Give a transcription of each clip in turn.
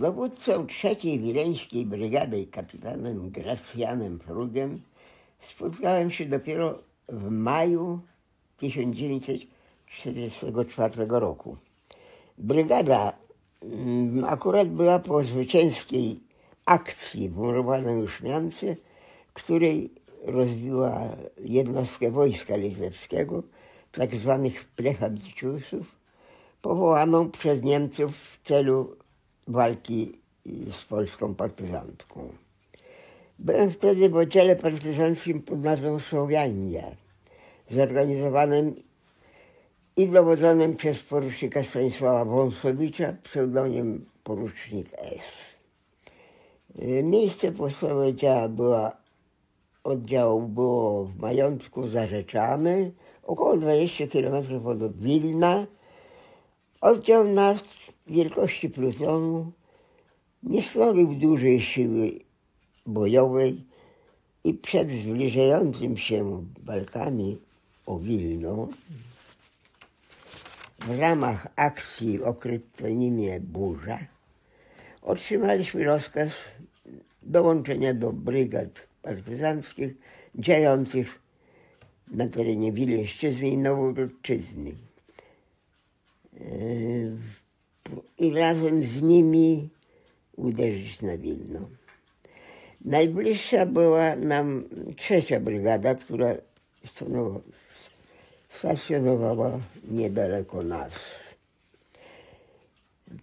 dowódcą trzeciej Wileńskiej Brygady kapitanem Gracjanem Frugiem spotkałem się dopiero w maju 1944 roku. Brygada mm, akurat była po zwycięskiej akcji w murowanej Uszmiance, której rozbiła jednostkę wojska litewskiego, tak zwanych plechabiciusów, powołaną przez Niemców w celu walki z polską partyzantką. Byłem wtedy w oddziale partyzanckim pod nazwą Słowiania, zorganizowanym i dowodzonym przez porucznika Stanisława Wąsowicza, pseudonim porucznik S. Miejsce podstawowe oddziału była, oddziału było w majątku Zarzeczamy, około 20 km od Wilna. Oddział nasz wielkości plutonu nie stworzył dużej siły bojowej i przed zbliżającym się walkami o Wilno w ramach akcji o kryptonimie Burza otrzymaliśmy rozkaz dołączenia do brygad partyzanckich działających na terenie Wileńszczyzny i Noworodczyzny. I razem z nimi uderzyć na Wilno. Najbliższa była nam trzecia brygada, która stacjonowała niedaleko nas.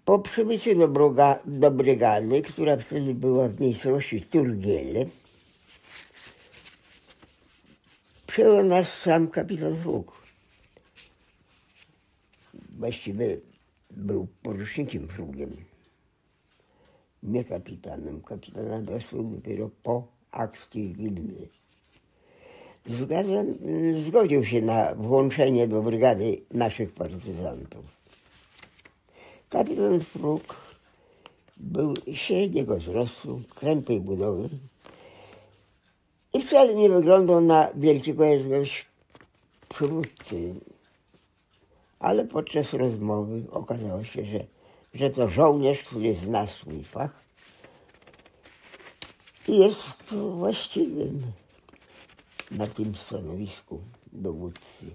Po przybyciu do, bruga, do brygady, która wtedy była w miejscowości Turgiele, przyjął nas sam kapitan Fruk. Właściwie był porucznikiem Frugiem, nie kapitanem. Kapitana dostał dopiero po akcji w Wilnie. Zgadzam, zgodził się na włączenie do brygady naszych partyzantów. Kapitan Fruk był średniego wzrostu, krętej budowy i wcale nie wyglądał na wielkiego jakiegoś przywódcy. Ale podczas rozmowy okazało się, że, że to żołnierz, który zna swój fach i jest właściwym na tym stanowisku dowódcy.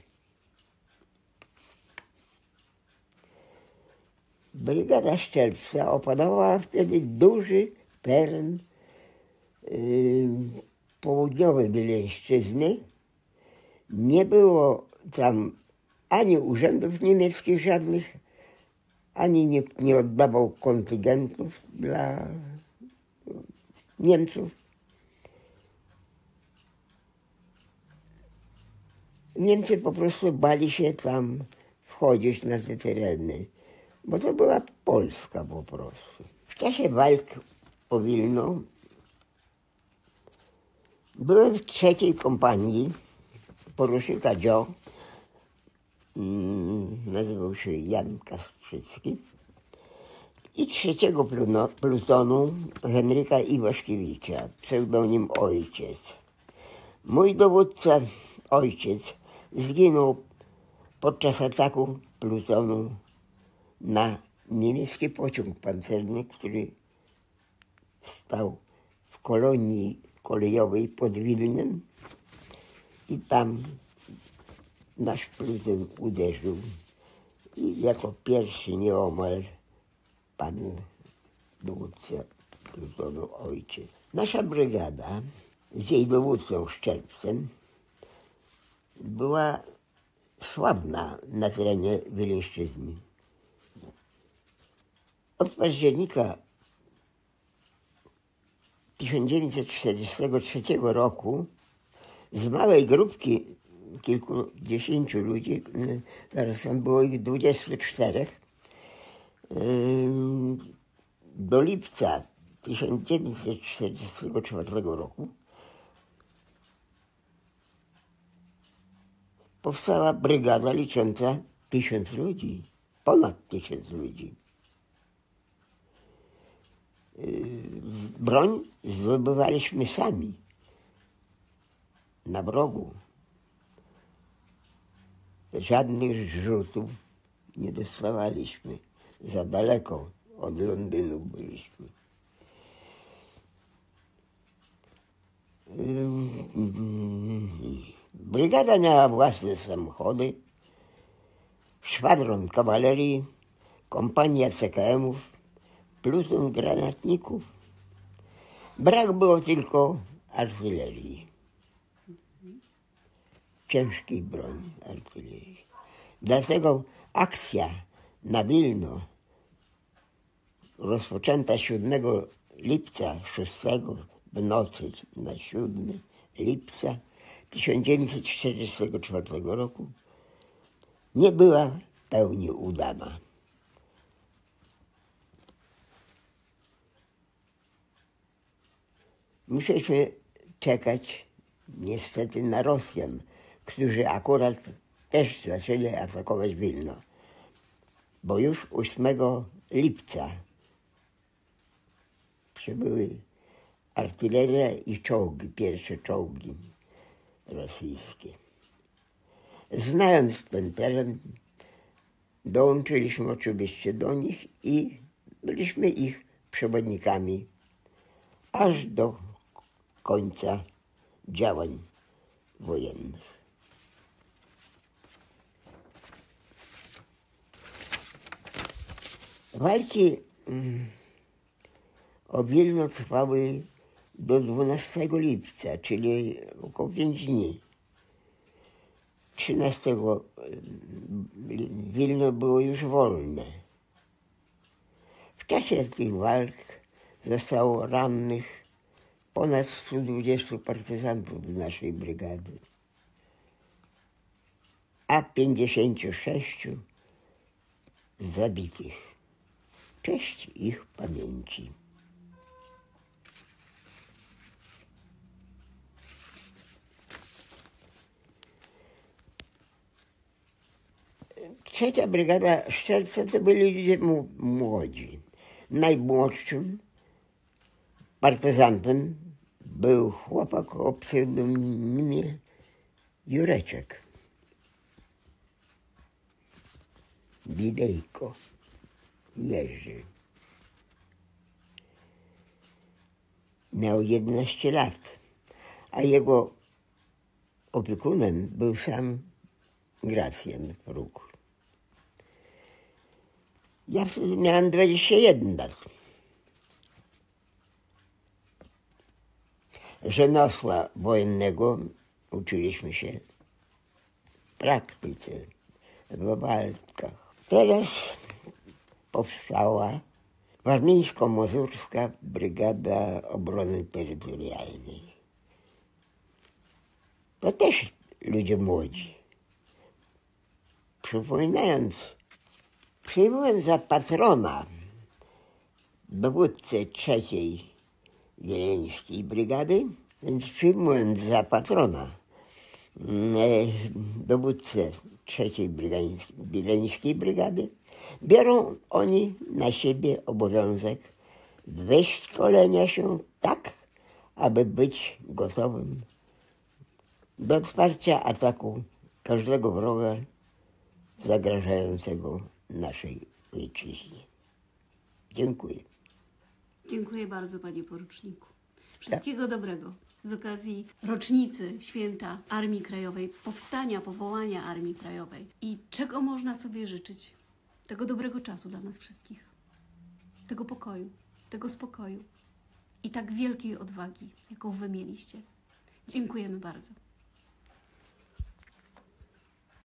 Brygada Szczelca opanowała wtedy duży teren yy, południowej Wileńszczyzny. Nie było tam ani urzędów niemieckich żadnych, ani nikt nie oddawał kontyngentów dla Niemców. Niemcy po prostu bali się tam wchodzić na te tereny, bo to była Polska po prostu. W czasie walk o Wilno byłem w trzeciej kompanii porucznika Joe, nazywał się Jan Kasprzycki i trzeciego plutonu Henryka Iwaszkiewicza, pseudonim Ojciec. Mój dowódca, ojciec, zginął podczas ataku plutonu na niemiecki pociąg pancerny, który stał w kolonii kolejowej pod Wilnem i tam nasz pluton uderzył i jako pierwszy nieomal padł dowódca plutonu ojciec. Nasza brygada z jej dowódcą Szczerpcem była sławna na terenie Wileńszczyzny. Od października 1943 roku z małej grupki kilkudziesięciu ludzi, zaraz tam było ich 24, do lipca 1944 roku powstała brygada licząca tysiąc ludzi, ponad tysiąc ludzi. Broń zdobywaliśmy sami, na wrogu. Żadnych rzutów nie dostawaliśmy za daleko od Londynu byliśmy. Brygada miała własne samochody, szwadron kawalerii, kompania CKM-ów, pluton granatników. Brak było tylko artylerii. Ciężkiej broni artylerii. Dlatego akcja na Wilno rozpoczęta 7 lipca 6 w nocy na 7 lipca 1944 roku nie była w pełni udana. Musieliśmy czekać niestety na Rosjan, którzy akurat też zaczęli atakować Wilno. Bo już 8 lipca przybyły artyleria i czołgi, pierwsze czołgi rosyjskie. Znając ten teren, dołączyliśmy oczywiście do nich i byliśmy ich przewodnikami aż do końca działań wojennych. Walki mm, o Wilno trwały do 12 lipca, czyli około 5 dni. 13 mm, Wilno było już wolne. W czasie tych walk zostało rannych ponad 120 partyzantów z naszej brygady, a 56 zabitych. Cześć ich pamięci. Trzecia brygada Szczelca to byli ludzie młodzi. Najmłodszym partyzantem był chłopak o pseudonimie Jureczek. Bidejko. Jerzy. Miał 11 lat, a jego opiekunem był sam Gracjan Róg. Ja wtedy miałem 21 lat. Rzemiosła wojennego uczyliśmy się w praktyce, w walkach. Teraz powstała Warmińsko-Mazurska Brygada Obrony Terytorialnej. To też ludzie młodzi. Przypominając, przyjmując za patrona dowódcę trzeciej Wileńskiej Brygady, więc przyjmując za patrona e, dowódcę trzeciej Wileńskiej Brygady, biorą oni na siebie obowiązek wyszkolenia się tak, aby być gotowym do otwarcia ataku każdego wroga zagrażającego naszej ojczyźnie. Dziękuję. Dziękuję bardzo, panie poruczniku. Wszystkiego dobrego z okazji rocznicy święta Armii Krajowej, powstania, powołania Armii Krajowej. I czego można sobie życzyć? Tego dobrego czasu dla nas wszystkich. Tego pokoju, tego spokoju i tak wielkiej odwagi, jaką wy mieliście. Dziękujemy bardzo.